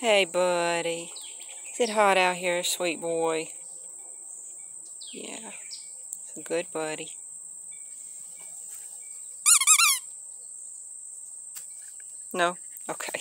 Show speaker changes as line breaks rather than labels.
Hey, buddy. Is it hot out here, sweet boy? Yeah, it's a good buddy. No? Okay.